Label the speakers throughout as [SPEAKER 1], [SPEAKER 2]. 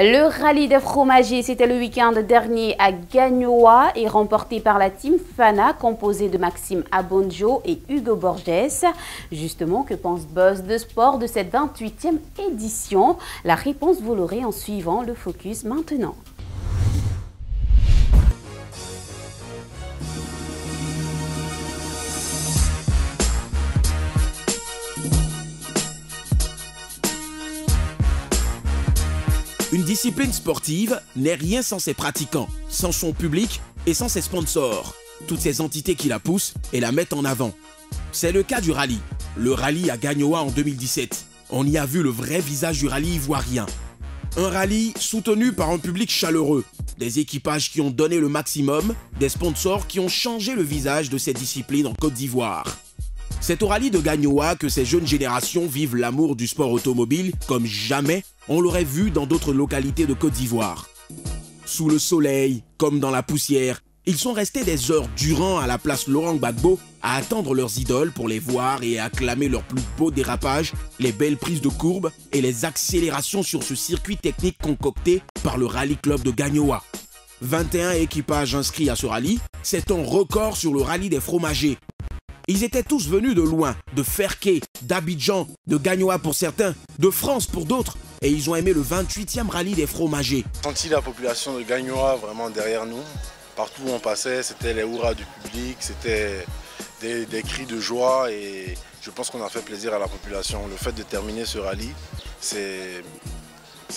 [SPEAKER 1] Le rallye des fromagers, c'était le week-end dernier à Gagnoa et remporté par la team Fana composée de Maxime Abonjo et Hugo Borges. Justement, que pense Buzz de Sport de cette 28e édition? La réponse vous l'aurez en suivant le focus maintenant.
[SPEAKER 2] Une discipline sportive n'est rien sans ses pratiquants, sans son public et sans ses sponsors. Toutes ces entités qui la poussent et la mettent en avant. C'est le cas du rallye. Le rallye à Gagnoa en 2017. On y a vu le vrai visage du rallye ivoirien. Un rallye soutenu par un public chaleureux, des équipages qui ont donné le maximum, des sponsors qui ont changé le visage de cette discipline en Côte d'Ivoire. C'est au rallye de Gagnoa que ces jeunes générations vivent l'amour du sport automobile comme jamais on l'aurait vu dans d'autres localités de Côte d'Ivoire. Sous le soleil, comme dans la poussière, ils sont restés des heures durant à la place Laurent Gbagbo à attendre leurs idoles pour les voir et acclamer leurs plus beaux dérapages, les belles prises de courbe et les accélérations sur ce circuit technique concocté par le Rallye Club de Gagnoa. 21 équipages inscrits à ce rallye, c'est un record sur le rallye des fromagers ils étaient tous venus de loin, de Ferqué, d'Abidjan, de Gagnoa pour certains, de France pour d'autres, et ils ont aimé le 28e rallye des fromagers.
[SPEAKER 3] Senti la population de Gagnoa vraiment derrière nous. Partout où on passait, c'était les hurrahs du public, c'était des, cris de joie et je pense qu'on a fait plaisir à la population. Le fait de terminer ce rallye, c'est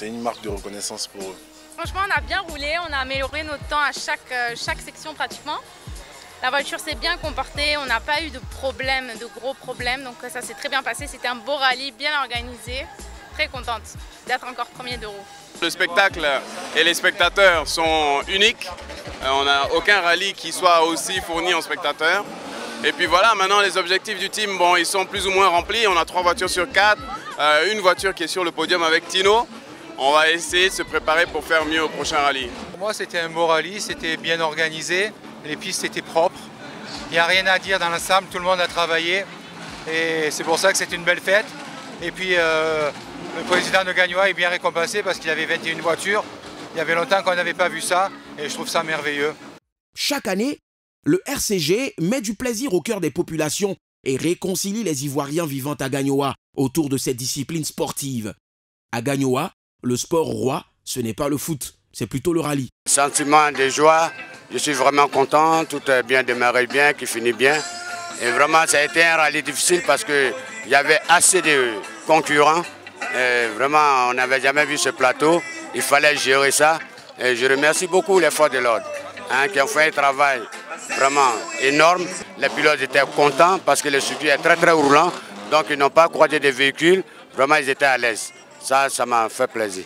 [SPEAKER 3] une marque de reconnaissance pour eux.
[SPEAKER 4] Franchement, on a bien roulé, on a amélioré notre temps à chaque, euh, chaque section pratiquement. La voiture s'est bien comportée, on n'a pas eu de problème, de gros problèmes, donc ça s'est très bien passé. C'était un beau rallye, bien organisé. Très contente d'être encore premier de roue.
[SPEAKER 5] Le spectacle et les spectateurs sont uniques. Euh, on n'a aucun rallye qui soit aussi fourni en spectateurs. Et puis voilà, maintenant les objectifs du team, bon, ils sont plus ou moins remplis. On a trois voitures sur quatre, euh, une voiture qui est sur le podium avec Tino. On va essayer de se préparer pour faire mieux au prochain rallye.
[SPEAKER 6] Pour moi, c'était un beau rallye, c'était bien organisé les pistes étaient propres. Il n'y a rien à dire dans l'ensemble, tout le monde a travaillé. Et c'est pour ça que c'est une belle fête. Et puis euh, le président de Gagnoa est bien récompensé parce qu'il avait 21 voitures. Il y avait longtemps qu'on n'avait pas vu ça et je trouve ça merveilleux.
[SPEAKER 2] Chaque année, le RCG met du plaisir au cœur des populations et réconcilie les Ivoiriens vivant à Gagnoa autour de cette discipline sportive. À Gagnoa, le sport roi, ce n'est pas le foot, c'est plutôt le rallye.
[SPEAKER 7] Sentiment de joie, je suis vraiment content, tout a bien démarré bien, qui finit bien. Et vraiment, ça a été un rallye difficile parce qu'il y avait assez de concurrents. vraiment, on n'avait jamais vu ce plateau. Il fallait gérer ça. Et je remercie beaucoup les forces de l'ordre hein, qui ont fait un travail vraiment énorme. Les pilotes étaient contents parce que le circuit est très très roulant. Donc ils n'ont pas croisé des véhicules. Vraiment, ils étaient à l'aise. Ça, ça m'a fait plaisir.